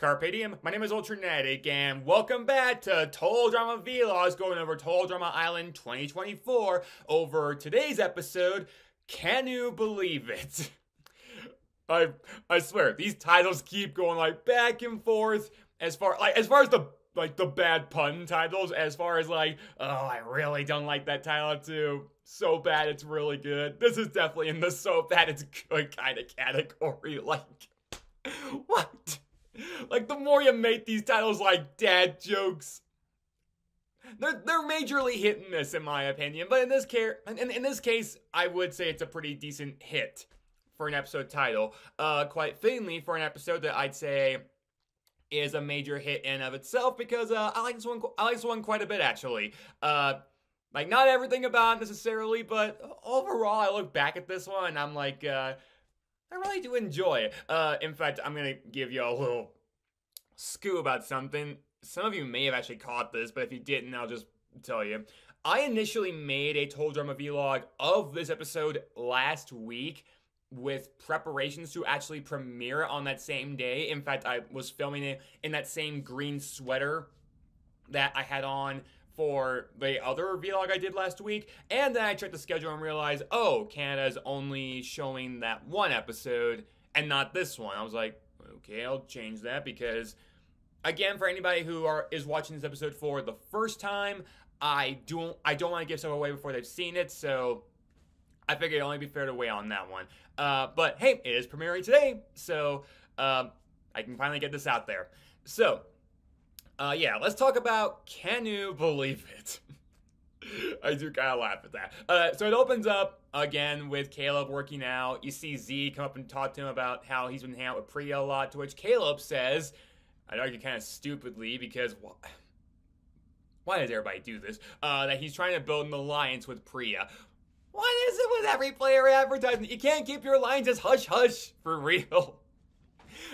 Carpe diem, my name is Ultranatic, and welcome back to Total Drama Vlogs, going over Total Drama Island 2024. Over today's episode, Canoe Believe It? I I swear, these titles keep going like back and forth as far like as far as the like the bad pun titles, as far as like, oh, I really don't like that title too. Uh, so bad it's really good. This is definitely in the so bad it's good kind of category. Like, what? Like the more you make these titles like dad jokes, they're they're majorly hit and miss in my opinion. But in this care, in, in this case, I would say it's a pretty decent hit for an episode title. Uh, quite fittingly for an episode that I'd say is a major hit in of itself because uh, I like this one. I like this one quite a bit actually. Uh, like not everything about it necessarily, but overall, I look back at this one and I'm like, uh, I really do enjoy it. Uh, in fact, I'm gonna give you a little scoop about something. Some of you may have actually caught this, but if you didn't, I'll just tell you. I initially made a Total Drama vlog of this episode last week with preparations to actually premiere on that same day. In fact, I was filming it in that same green sweater that I had on for the other vlog I did last week. And then I checked the schedule and realized, oh, Canada's only showing that one episode and not this one. I was like, okay, I'll change that because again, for anybody who are is watching this episode for the first time, I don't I don't want to give stuff away before they've seen it, so I figured it'd only be fair to wait on that one. Uh, but hey, it is premiering today, so um, I can finally get this out there. So, uh, yeah, let's talk about Canoe Believe It? I do kind of laugh at that. Uh, so it opens up again with Caleb working out. You see Z come up and talk to him about how he's been hanging out with Priya a lot, to which Caleb says, I'd argue kind of stupidly because why does everybody do this? Uh, that he's trying to build an alliance with Priya. What is it with every player advertising? You can't keep your alliances hush hush for real.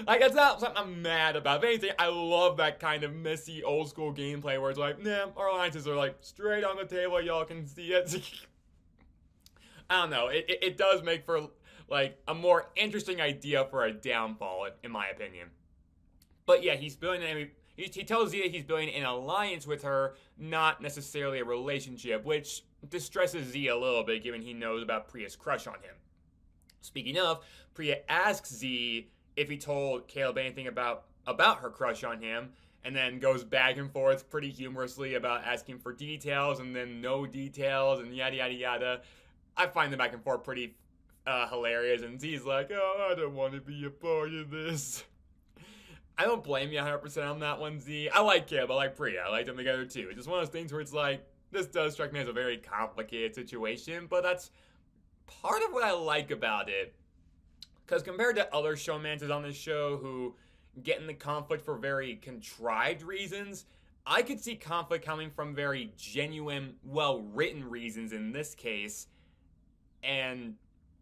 Like, that's not something I'm mad about. If anything, I love that kind of messy old school gameplay where it's like, nah, our alliances are like straight on the table, y'all can see it. I don't know. It, it, it does make for like a more interesting idea for a downfall, in my opinion. But yeah, he's building. He, he tells Z he's building an alliance with her, not necessarily a relationship, which distresses Z a little bit, given he knows about Priya's crush on him. Speaking of, Priya asks Z if he told Caleb anything about about her crush on him, and then goes back and forth pretty humorously about asking for details and then no details and yada yada yada. I find the back and forth pretty uh, hilarious, and Z's like, "Oh, I don't want to be a part of this." I don't blame you 100% on that one, Z. I like Caleb. I like Priya. I like them together too. It's just one of those things where it's like, this does strike me as a very complicated situation, but that's part of what I like about it. Because compared to other showmances on this show who get in the conflict for very contrived reasons, I could see conflict coming from very genuine, well written reasons in this case. And,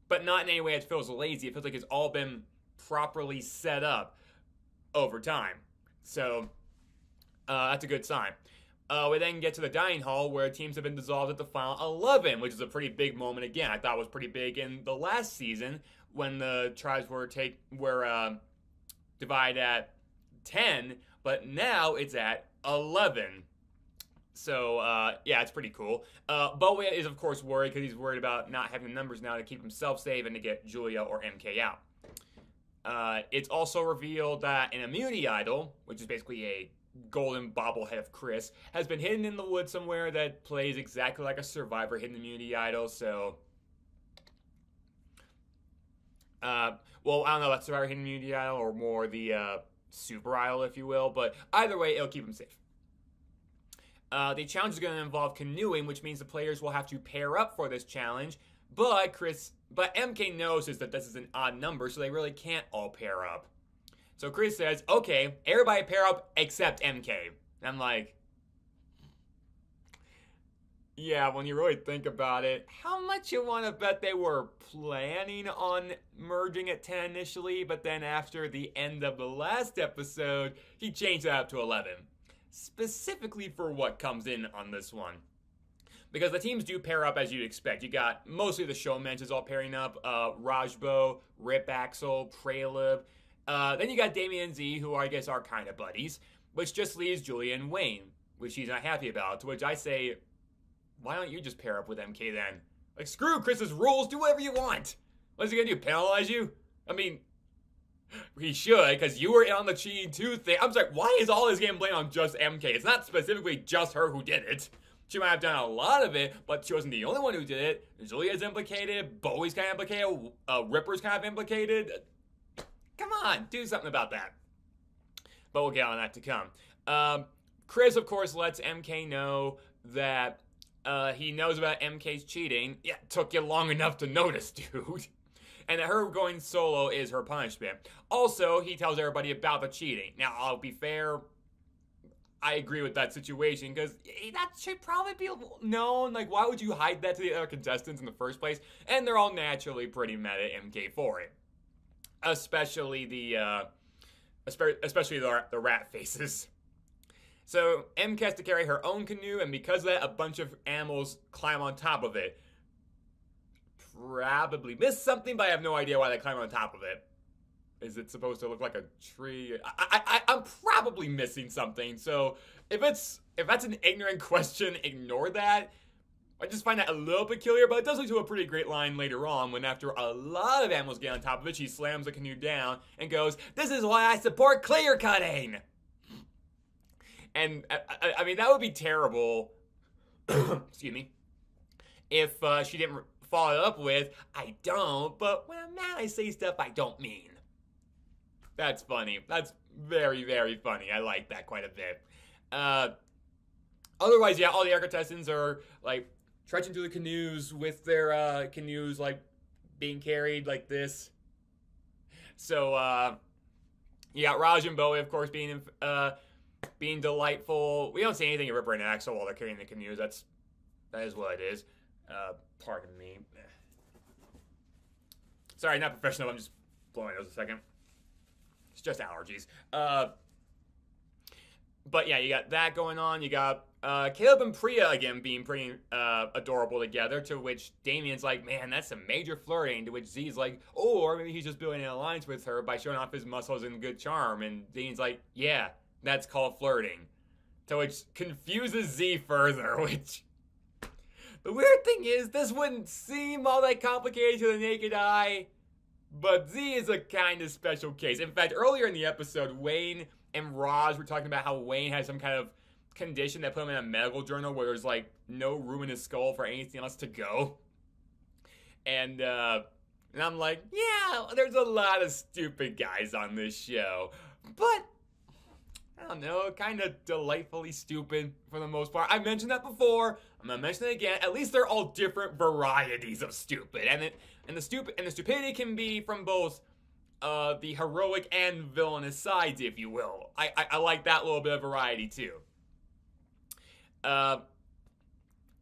but not in any way it feels lazy. It feels like it's all been properly set up over time. So uh, that's a good sign. Uh, we then get to the dining hall where teams have been dissolved at the final 11, which is a pretty big moment. Again, I thought was pretty big in the last season when the tribes were take were uh, divided at 10, but now it's at 11. So uh, yeah, it's pretty cool. Uh, Bowie is of course worried because he's worried about not having the numbers now to keep himself safe and to get Julia or MK out. Uh, it's also revealed that an immunity idol, which is basically a golden bobblehead of Chris, has been hidden in the woods somewhere that plays exactly like a survivor hidden immunity idol. So, uh, well, I don't know about survivor hidden immunity idol or more the uh, super idol, if you will, but either way, it'll keep him safe. Uh, the challenge is going to involve canoeing, which means the players will have to pair up for this challenge. But Chris but MK knows is that this is an odd number, so they really can't all pair up. So Chris says, okay, everybody pair up except MK. And I'm like, yeah, when you really think about it, how much you want to bet they were planning on merging at 10 initially, but then after the end of the last episode, he changed that up to 11. Specifically for what comes in on this one because the teams do pair up as you'd expect. You got mostly the showmen is all pairing up. Uh, Rajbo, Rip Axel, Praleb, Uh, then you got Damien and Z, who I guess are kind of buddies, which just leaves Julia and Wayne, which he's not happy about. To which I say, why don't you just pair up with MK then? Like, screw Chris's rules, do whatever you want. What's he gonna do? Penalize you? I mean, he should, because you were on the cheating too thing. I'm like, why is all this game blamed on just MK? It's not specifically just her who did it. She might have done a lot of it, but she wasn't the only one who did it. Julia's implicated, Bowie's kind of implicated, uh, Ripper's kind of implicated. Come on, do something about that. But we'll get on that to come. Um, Chris, of course, lets MK know that uh, he knows about MK's cheating. Yeah, took you long enough to notice, dude. and that her going solo is her punishment. Also, he tells everybody about the cheating. Now, I'll be fair. I agree with that situation because that should probably be known. Like, why would you hide that to the other contestants in the first place? And they're all naturally pretty mad at MK for it, especially the, uh, especially the, the rat faces. So MK has to carry her own canoe, and because of that, a bunch of animals climb on top of it. Probably missed something, but I have no idea why they climb on top of it. Is it supposed to look like a tree? I, I, I'm probably missing something. So if it's if that's an ignorant question, ignore that. I just find that a little peculiar, but it does lead to a pretty great line later on when, after a lot of animals get on top of it, she slams the canoe down and goes, This is why I support clear cutting! And I, I mean, that would be terrible. excuse me. If uh, she didn't follow up with, I don't, but when I'm mad, I say stuff I don't mean. That's funny. That's very, very funny. I like that quite a bit. Uh, otherwise, yeah, all the air contestants are like trudging through the canoes with their uh, canoes like being carried like this. So, uh, got Raj and Bowie, of course, being uh, being delightful. We don't see anything of Ripper and Axel while they're carrying the canoes. That's that is what it is. Uh, pardon me. Sorry, not professional. I'm just blowing those a second. It's just allergies. Uh, but yeah, you got that going on. You got uh, Caleb and Priya again being pretty uh, adorable together. To which Damien's like, "Man, that's some major flirting." To which Z's like, oh, "Or maybe he's just building an alliance with her by showing off his muscles and good charm." And Damien's like, "Yeah, that's called flirting. To which confuses Z further, which. The weird thing is, this wouldn't seem all that complicated to the naked eye, but Z is a kind of special case. In fact, earlier in the episode, Wayne and Raj were talking about how Wayne had some kind of condition that put him in a medical journal where there's like no room in his skull for anything else to go. And uh and I'm like, yeah, there's a lot of stupid guys on this show. But I don't know, kind of delightfully stupid for the most part. I mentioned that before. I'm gonna mention it again. At least they're all different varieties of stupid, and it and the stupid and the stupidity can be from both uh, the heroic and villainous sides, if you will. I, I, I like that little bit of variety too. Uh,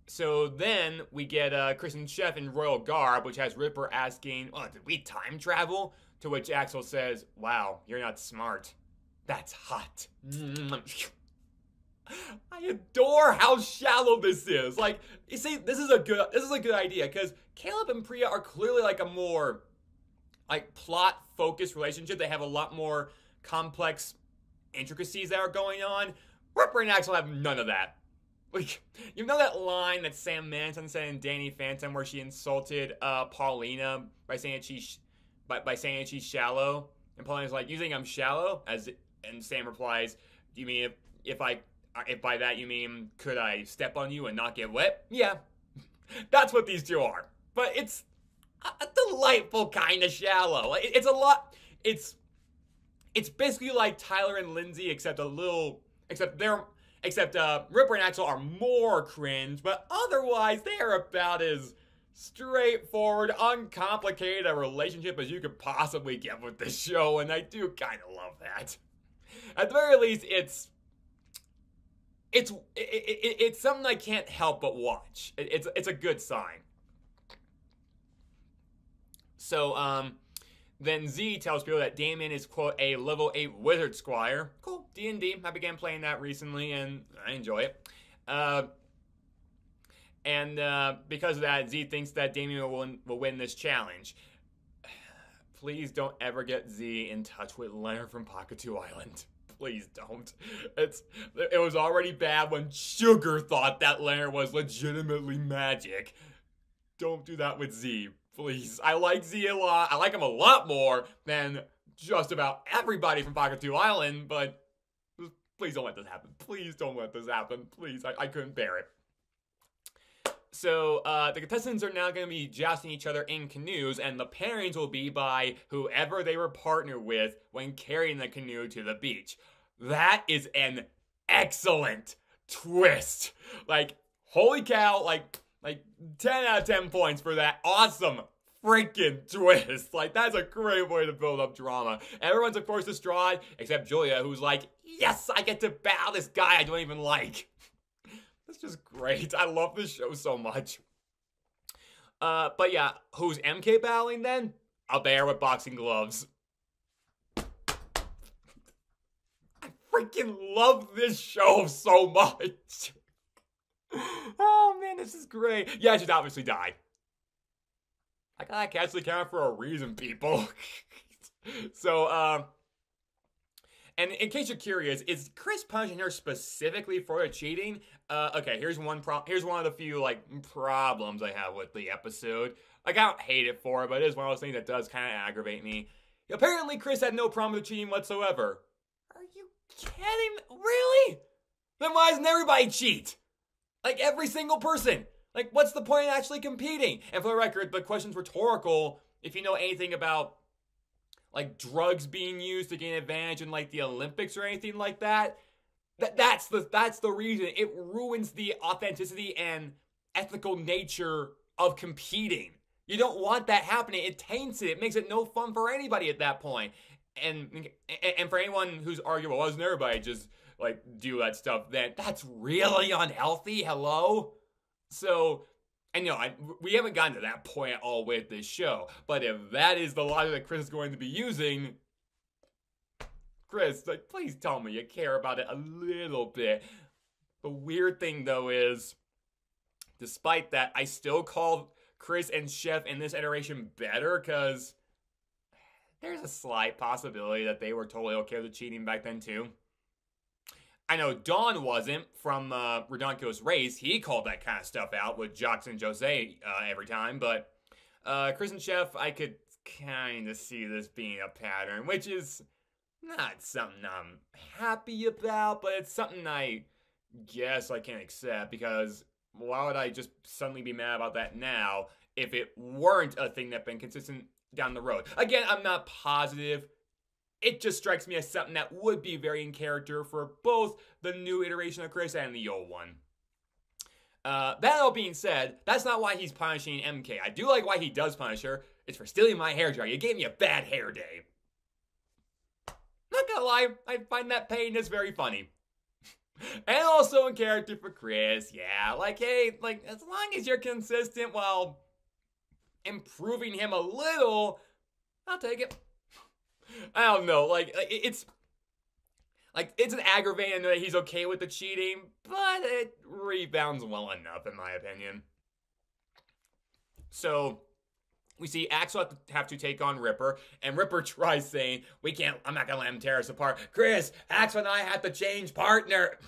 so then we get uh, Chris and Chef in Royal Garb, which has Ripper asking, "Oh, did we time travel?" To which Axel says, "Wow, you're not smart." That's hot. I adore how shallow this is. Like, you see, this is a good this is a good idea because Caleb and Priya are clearly like a more like plot focused relationship. They have a lot more complex intricacies that are going on. Ripper and Axel have none of that. Like, you know that line that Sam Manson said in Danny Phantom where she insulted uh, Paulina by saying that she's by, by saying that she's shallow, and Paulina's like, "You think I'm shallow?" As and Sam replies, "Do you mean if if I if by that you mean could I step on you and not get wet?" Yeah, that's what these two are. But it's a delightful kind of shallow. It's a lot. It's it's basically like Tyler and Lindsay, except a little. Except they're except uh, Ripper and Axel are more cringe, but otherwise they are about as straightforward, uncomplicated a relationship as you could possibly get with this show, and I do kind of love that at the very least, it's it's it, it, it's something I can't help but watch. It, it's it's a good sign. So um, then Z tells people that Damien is quote a level eight wizard squire. Cool D and D. I began playing that recently and I enjoy it. Uh, and uh, because of that, Z thinks that Damien will win, will win this challenge. please don't ever get Z in touch with Leonard from Pahkitew Island. Please don't. It's it was already bad when Sugar thought that layer was legitimately magic. Don't do that with Z, please. I like Z a lot. I like him a lot more than just about everybody from Pahkitew Island, but please don't let this happen. Please don't let this happen. Please, I, I couldn't bear it. So uh, the contestants are now going to be jousting each other in canoes, and the pairings will be by whoever they were partnered with when carrying the canoe to the beach. That is an excellent twist. Like, holy cow! Like, like ten out of ten points for that awesome freaking twist. Like, that's a great way to build up drama. Everyone's, of course, distraught, except Julia, who's like, yes, I get to battle this guy I don't even like. That's just great. I love this show so much. Uh, but yeah, who's MK battling then? A bear with boxing gloves. I freaking love this show so much. oh man, this is great. Yeah, she's obviously died. I catch the camera for a reason, people. so, um, and in case you're curious, is Chris punishing her specifically for cheating? Uh, okay, here's one pro- here's one of the few like problems I have with the episode. Like I don't hate it for it, but it is one of those things that does kind of aggravate me. Apparently, Chris had no problem with cheating whatsoever. Are you kidding? Me? Really? Then why doesn't everybody cheat? Like every single person. Like, what's the point of actually competing? And for the record, the question's rhetorical. If you know anything about like drugs being used to gain advantage in like the Olympics or anything like that, that that's the that's the reason. It ruins the authenticity and ethical nature of competing. You don't want that happening. It taints it. It makes it no fun for anybody at that point. And and for anyone who's arguing, well, doesn't everybody just like do that stuff? Then that's really unhealthy. Hello. So, and you know, I, we haven't gotten to that point at all with this show, but if that is the logic that Chris is going to be using, Chris, like, please tell me you care about it a little bit. The weird thing, though, is despite that, I still call Chris and Chef in this iteration better because there's a slight possibility that they were totally okay with cheating back then, too. I know Don wasn't from uh, Race. He called that kind of stuff out with Jacques and Josee uh, every time. But uh, Chris and Chef, I could kind of see this being a pattern, which is not something I'm happy about, but it's something I guess I can accept because why would I just suddenly be mad about that now if it weren't a thing that been consistent down the road? Again, I'm not positive it just strikes me as something that would be very in character for both the new iteration of Chris and the old one. Uh, that all being said, that's not why he's punishing MK. I do like why he does punish her. It's for stealing my hair dryer. You gave me a bad hair day. Not gonna lie, I find that pain is very funny. and also in character for Chris, yeah. Like, hey, like, as long as you're consistent while improving him a little, I'll take it. I don't know. Like it's like it's an aggravating that he's okay with the cheating, but it rebounds well enough in my opinion. So we see Axel have to, have to take on Ripper, and Ripper tries saying, "We can't. I'm not gonna let him tear us apart." Chris, Axel and I have to change partner.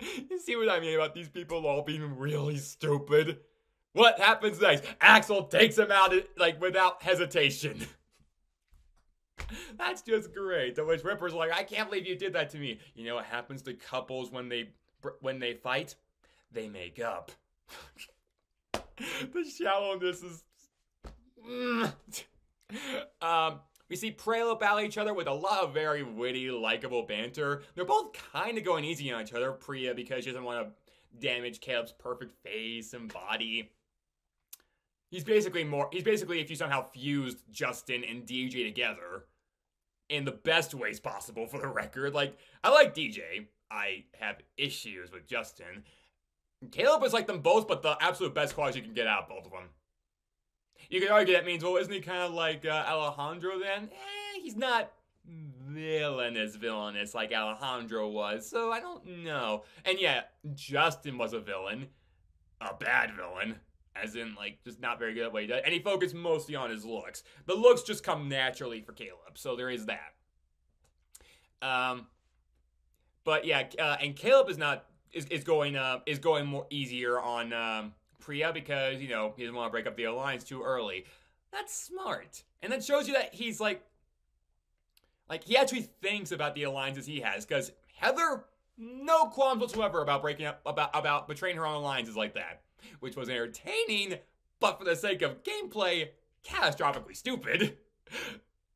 you see what I mean about these people all being really stupid? What happens next? Axel takes him out like without hesitation. That's just great. To which Ripper's like, I can't believe you did that to me. You know what happens to couples when they when they fight? They make up. the shallowness is. um, we see Praleb battle each other with a lot of very witty, likable banter. They're both kind of going easy on each other. Priya because she doesn't want to damage Caleb's perfect face and body. He's basically more. He's basically if you somehow fused Justin and DJ together in the best ways possible for the record. Like, I like DJ. I have issues with Justin. Caleb is like them both, but the absolute best quality you can get out of both of them. You could argue that means, well, isn't he kind of like uh, Alejandro then? Eh, he's not villainous villainous like Alejandro was, so I don't know. And yeah, Justin was a villain. A bad villain. As in like just not very good at what he does, and he focused mostly on his looks. The looks just come naturally for Caleb, so there is that. Um, but yeah, uh, and Caleb is not is, is going uh is going more easier on um, Priya because you know he doesn't want to break up the alliance too early. That's smart, and that shows you that he's like like he actually thinks about the alliances he has because Heather no qualms whatsoever about breaking up about about betraying her own alliances like that, which was entertaining, but for the sake of gameplay, catastrophically stupid.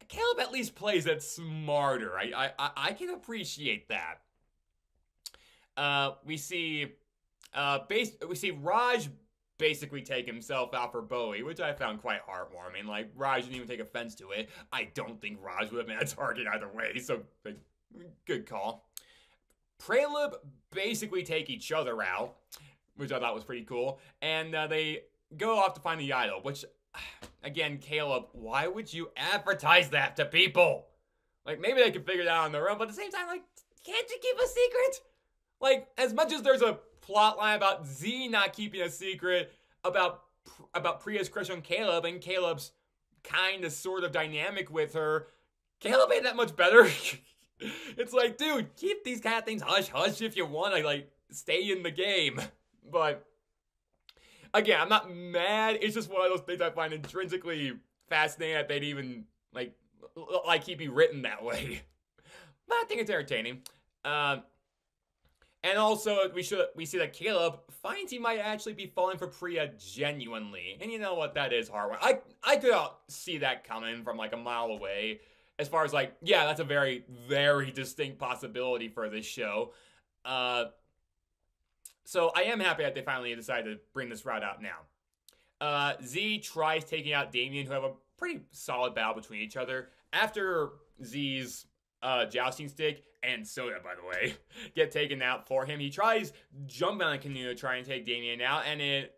Caleb at least plays it smarter. I I I can appreciate that. Uh, we see, uh, base we see Raj basically take himself out for Bowie, which I found quite heartwarming. Like Raj didn't even take offense to it. I don't think Raj would have been a target either way. So, like, good call. Praleb basically take each other out, which I thought was pretty cool, and uh, they go off to find the idol. Which, again, Caleb, why would you advertise that to people? Like maybe they could figure it out on their own, but at the same time, like, can't you keep a secret? Like, as much as there's a plot line about Z not keeping a secret about about Priya's crush on Caleb and Caleb's kind of sort of dynamic with her, Caleb ain't that much better. it's like, dude, keep these kind of things hush hush if you want to like stay in the game. But again, I'm not mad. It's just one of those things I find intrinsically fascinating that they'd even like like he be written that way. But I think it's entertaining. Um, and also, we should we see that Caleb finds he might actually be falling for Priya genuinely, and you know what? That is hard. I I could see that coming from like a mile away. As far as like, yeah, that's a very very distinct possibility for this show. Uh, so I am happy that they finally decided to bring this route out now. Uh, Z tries taking out Damien, who have a pretty solid battle between each other. After Z's uh, jousting stick, and Soda, by the way, get taken out for him. He tries jumping on canoe to try and take Damien out, and it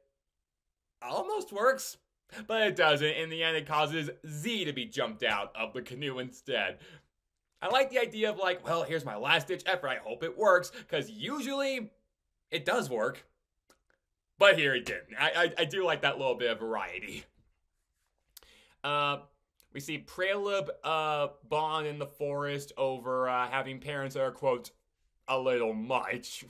almost works, but it doesn't. In the end, it causes Z to be jumped out of the canoe instead. I like the idea of like, well, here's my last ditch effort. I hope it works, because usually it does work. But here it didn't. I, I, I do like that little bit of variety. Uh, we see Praleb uh, bond in the forest over uh, having parents that are, quote, a little much.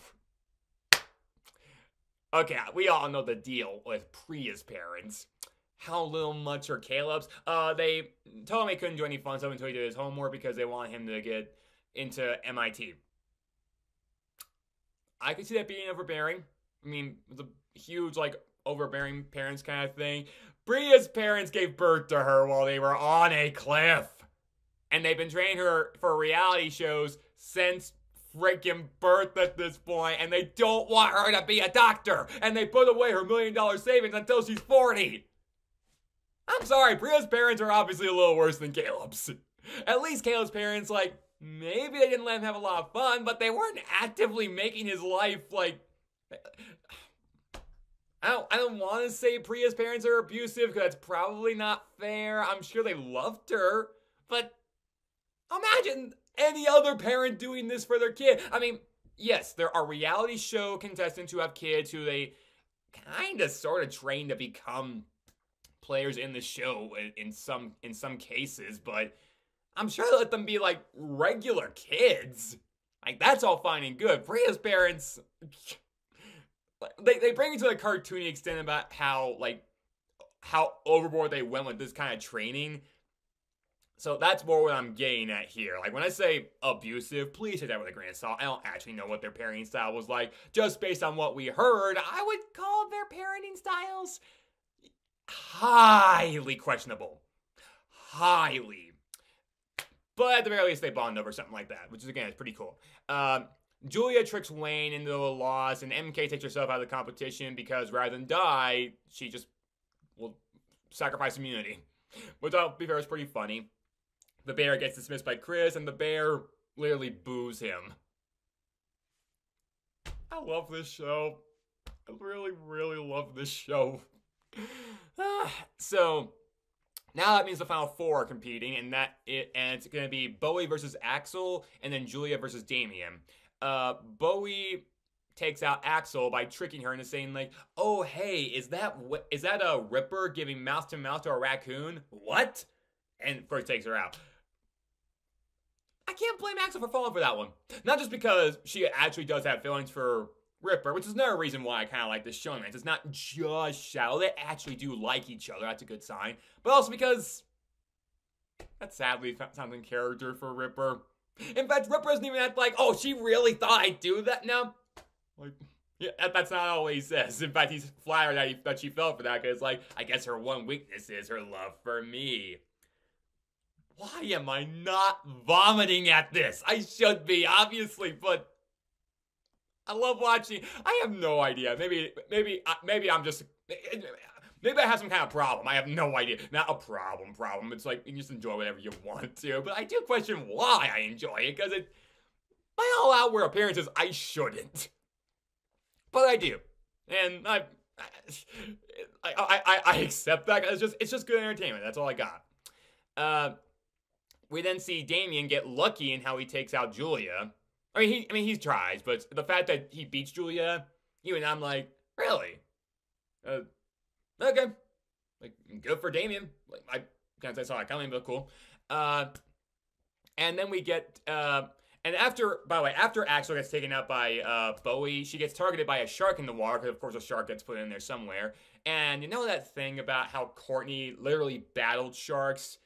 okay, we all know the deal with Priya's parents. How little much are Caleb's? Uh, they told him he couldn't do any fun stuff until he did his homework because they want him to get into MIT. I could see that being overbearing. I mean, a huge, like, overbearing parents kind of thing. Priya's parents gave birth to her while they were on a cliff. And they've been training her for reality shows since freaking birth at this point, and they don't want her to be a doctor, and they put away her million dollar savings until she's 40. I'm sorry, Priya's parents are obviously a little worse than Caleb's. At least Caleb's parents, like, maybe they didn't let him have a lot of fun, but they weren't actively making his life, like, I don't, I don't want to say Priya's parents are abusive because that's probably not fair. I'm sure they loved her, but imagine any other parent doing this for their kid. I mean, yes, there are reality show contestants who have kids who they kind of sort of train to become players in the show in some in some cases, but I'm sure they let them be like regular kids. Like that's all fine and good. Priya's parents they, they bring it to the cartoony extent about how like how overboard they went with this kind of training. So that's more what I'm getting at here. Like when I say abusive, please take that with a grain of salt. I don't actually know what their parenting style was like. Just based on what we heard, I would call their parenting styles highly questionable. Highly. But at the very least, they bond over something like that, which is again, is pretty cool. Um, Julia tricks Wayne into a loss, and MK takes herself out of the competition because rather than die, she just will sacrifice immunity. Which I'll be fair is pretty funny. The bear gets dismissed by Chris, and the bear literally boos him. I love this show. I really, really love this show. so now that means the final four are competing, and that it and it's gonna be Bowie versus Axel, and then Julia versus Damien uh, Bowie takes out Axel by tricking her into saying like, "Oh hey, is that is that a Ripper giving mouth to mouth to a raccoon? What?" And first takes her out. I can't blame Axel for falling for that one. Not just because she actually does have feelings for Ripper, which is another reason why I kind of like this show. Man, it's not just shallow; they actually do like each other. That's a good sign. But also because that's sadly something character for Ripper. In fact, Ripper doesn't even act like, oh, she really thought I'd do that now. Like, yeah, that's not all he says. In fact, he's flattered that, he, that she fell for that because, like, I guess her one weakness is her love for me. Why am I not vomiting at this? I should be, obviously, but I love watching. I have no idea. Maybe, maybe, uh, maybe I'm just. Maybe I have some kind of problem. I have no idea. Not a problem, problem. It's like you just enjoy whatever you want to. But I do question why I enjoy it because it, by all outward appearances, I shouldn't. But I do, and I, I, I, I accept that. It's just, it's just good entertainment. That's all I got. Uh, we then see Damien get lucky in how he takes out Julia. I mean, he, I mean, he tries, but the fact that he beats Julia, even I'm like, really? Uh, okay, like good for Damien. Like I can't say saw it coming, but cool. Uh, and then we get uh, and after by the way, after Axel gets taken out by uh, Bowie, she gets targeted by a shark in the water because of course a shark gets put in there somewhere. And you know that thing about how Courtney literally battled sharks,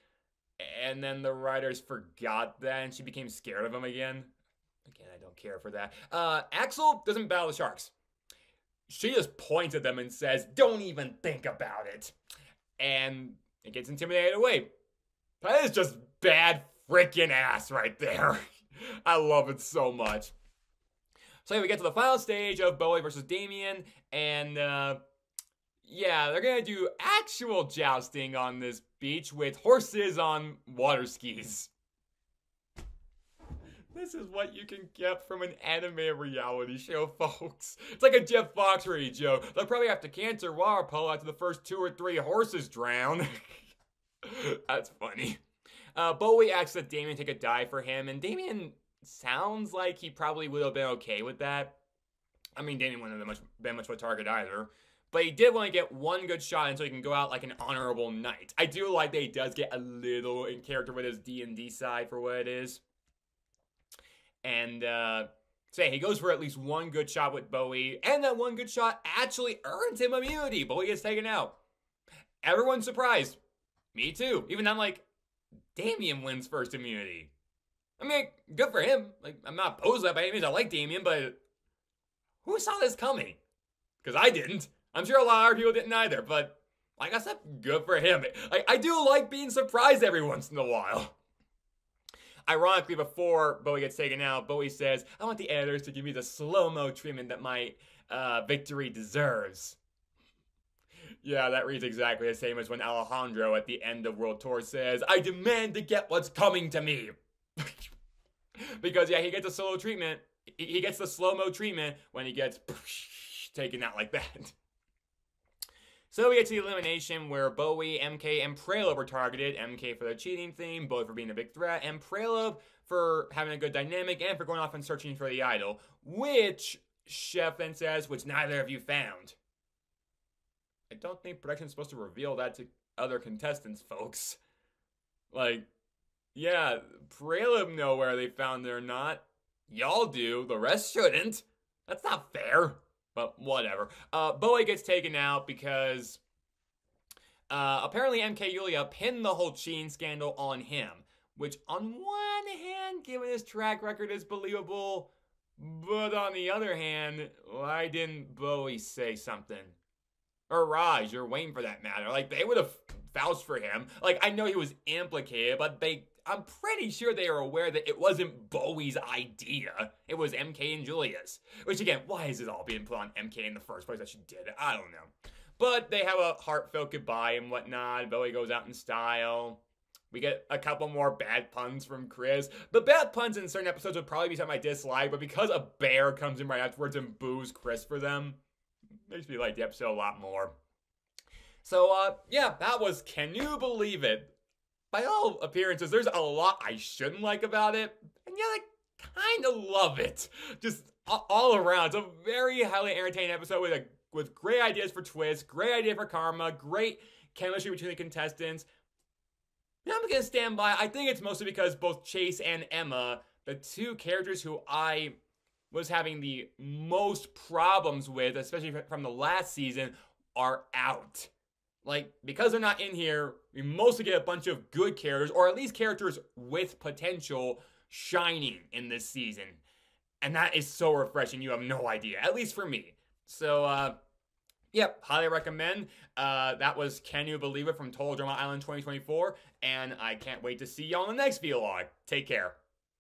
and then the writers forgot that, and she became scared of them again. Don't care for that. Uh, Axel doesn't battle the sharks. She just points at them and says, Don't even think about it. And it gets intimidated away. That is just bad freaking ass right there. I love it so much. So we get to the final stage of Bowie versus Damien, and uh, yeah, they're gonna do actual jousting on this beach with horses on water skis. This is what you can get from an anime reality show, folks. It's like a Jeff Foxworthy joke. They'll probably have to cancel polo after the first two or three horses drown. That's funny. Uh, Bowie asks that Damien take a dive for him, and Damien sounds like he probably would have been okay with that. I mean, Damien wouldn't have been much, been much of a target either. But he did want to get one good shot and so he can go out like an honorable knight. I do like that he does get a little in character with his D&D side for what it is. And uh, say he goes for at least one good shot with Bowie, and that one good shot actually earns him immunity. Bowie gets taken out. Everyone's surprised. Me too. Even I'm like, Damien wins first immunity. I mean, good for him. Like, I'm not opposed to that by any means. I like Damien, but who saw this coming? Because I didn't. I'm sure a lot of other people didn't either, but like I said, good for him. I, I do like being surprised every once in a while. Ironically, before Bowie gets taken out, Bowie says, I want the editors to give me the slow mo treatment that my uh, victory deserves. Yeah, that reads exactly the same as when Alejandro at the end of World Tour says, I demand to get what's coming to me. because, yeah, he gets a slow treatment. He gets the slow mo treatment when he gets taken out like that. So we get to the elimination where Bowie, MK, and Praleb were targeted. MK for the cheating theme, Bowie for being a big threat, and Praleb for having a good dynamic and for going off and searching for the idol, which Chef then says, which neither of you found. I don't think production's supposed to reveal that to other contestants, folks. Like, yeah, Praleb know where they found it or not. Y'all do, the rest shouldn't. That's not fair. But whatever. Uh, Bowie gets taken out because uh, apparently MK Julia pinned the whole cheating scandal on him. Which, on one hand, given his track record, is believable. But on the other hand, why didn't Bowie say something? Or Raj, or Wayne for that matter. Like, they would have vouched for him. Like, I know he was implicated, but they I'm pretty sure they are aware that it wasn't Bowie's idea. It was MK and Julia's. Which again, why is it all being put on MK in the first place that she did it? I don't know. But they have a heartfelt goodbye and whatnot. Bowie goes out in style. We get a couple more bad puns from Chris. The bad puns in certain episodes would probably be something I dislike, but because a bear comes in right afterwards and boos Chris for them, makes me like the episode a lot more. So, uh, yeah, that was Canoe Believe It? By all appearances, there's a lot I shouldn't like about it, and yet I kind of love it. Just all around, it's a very highly entertaining episode with a with great ideas for twists, great idea for karma, great chemistry between the contestants. Yeah, I'm gonna stand by. I think it's mostly because both Chase and Emma, the two characters who I was having the most problems with, especially from the last season, are out. Like, because they're not in here, we mostly get a bunch of good characters, or at least characters with potential, shining in this season. And that is so refreshing, you have no idea, at least for me. So, uh, yep, highly recommend. Uh, that was Canoe Believe It from Total Drama Island 2024, and I can't wait to see you on the next vlog. Take care.